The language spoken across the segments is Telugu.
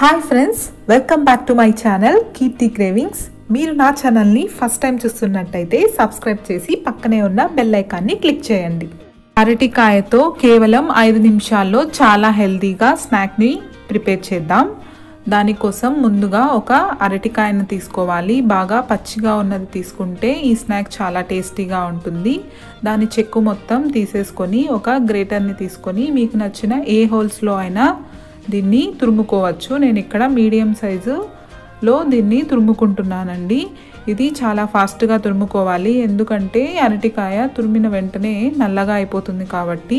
Hi friends welcome back to my channel Keerthi cravings మీరు నా ఛానల్ని ఫస్ట్ టైం చూస్తున్నట్టయితే సబ్స్క్రైబ్ చేసి పక్కనే ఉన్న బెల్ ఐకాన్ని క్లిక్ చేయండి. అరటికాయతో కేవలం ఐదు నిమిషాల్లో చాలా హెల్తీగా స్నాక్ని ప్రిపేర్ చేద్దాం. దానికోసం ముందుగా ఒక అరటికాయను తీసుకోవాలి. బాగా పచ్చిగా ఉన్నది తీసుకుంటే ఈ స్నాక్ చాలా టేస్టీగా ఉంటుంది. దాని చెక్కు మొత్తం తీసేసుకొని ఒక గ్రేటర్ని తీసుకొని మీకు నచ్చిన ఏ హోల్స్లో అయినా దీన్ని తురుముకోవచ్చు. నేను ఇక్కడ మీడియం సైజులో దీన్ని తురుముకుంటున్నానండి. ఇది చాలా ఫాస్ట్గా తురుముకోవాలి. ఎందుకంటే అరటికాయ తురిమిన వెంటనే నల్లగా అయిపోతుంది కాబట్టి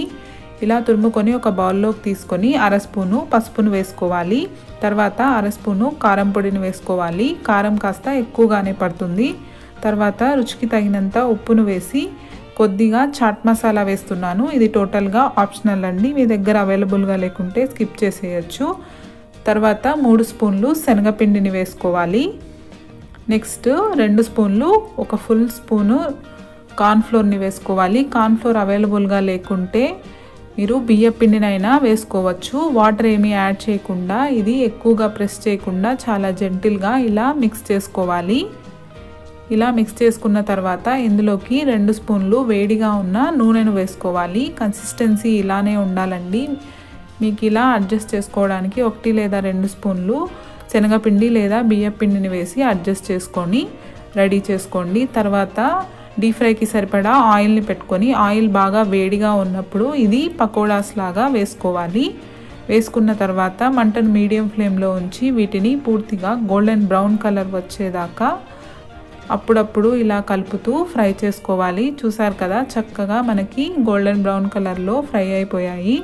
ఇలా తురుముకొని ఒక బౌల్లోకి తీసుకొని అర స్పూను పసుపును వేసుకోవాలి. తర్వాత అర స్పూను కారం పొడిని వేసుకోవాలి. కారం కాస్త ఎక్కువగానే పడుతుంది. తర్వాత రుచికి తగినంత ఉప్పును వేసి కొద్దిగా చాట్ మసాలా వేస్తున్నాను. ఇది టోటల్గా ఆప్షనల్ అండి. మీ దగ్గర అవైలబుల్గా లేకుంటే స్కిప్ చేసేయచ్చు. తర్వాత మూడు స్పూన్లు శనగపిండిని వేసుకోవాలి. నెక్స్ట్ రెండు స్పూన్లు ఒక ఫుల్ స్పూను కార్న్ఫ్లోర్ని వేసుకోవాలి. కార్న్ఫ్లోర్ అవైలబుల్గా లేకుంటే మీరు బియ్య పిండినైనా వేసుకోవచ్చు. వాటర్ ఏమీ యాడ్ చేయకుండా ఇది ఎక్కువగా ప్రెస్ చేయకుండా చాలా జెంటిల్గా ఇలా మిక్స్ చేసుకోవాలి. ఇలా మిక్స్ చేసుకున్న తర్వాత ఇందులోకి రెండు స్పూన్లు వేడిగా ఉన్న నూనెను వేసుకోవాలి. కన్సిస్టెన్సీ ఇలానే ఉండాలండి. మీకు ఇలా అడ్జస్ట్ చేసుకోవడానికి ఒకటి లేదా రెండు స్పూన్లు శనగపిండి లేదా బియ్యపిండిని వేసి అడ్జస్ట్ చేసుకొని రెడీ చేసుకోండి. తర్వాత డీప్ ఫ్రైకి సరిపడా ఆయిల్ని పెట్టుకొని ఆయిల్ బాగా వేడిగా ఉన్నప్పుడు ఇది పకోడాస్ లాగా వేసుకోవాలి. వేసుకున్న తర్వాత మంటను మీడియం ఫ్లేమ్లో ఉంచి వీటిని పూర్తిగా గోల్డెన్ బ్రౌన్ కలర్ వచ్చేదాకా అప్పుడప్పుడు ఇలా కలుపుతూ ఫ్రై చేసుకోవాలి. చూసారు కదా చక్కగా మనకి గోల్డెన్ బ్రౌన్ కలర్లో ఫ్రై అయిపోయాయి.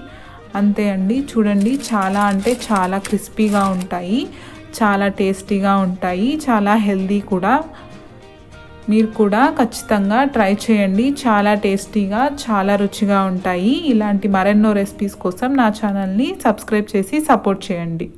అంతే అండి. చూడండి చాలా అంటే చాలా క్రిస్పీగా ఉంటాయి. చాలా టేస్టీగా ఉంటాయి. చాలా హెల్దీ కూడా. మీరు కూడా ఖచ్చితంగా ట్రై చేయండి. చాలా టేస్టీగా చాలా రుచిగా ఉంటాయి. ఇలాంటి మరెన్నో రెసిపీస్ కోసం నా ఛానల్ని సబ్స్క్రైబ్ చేసి సపోర్ట్ చేయండి.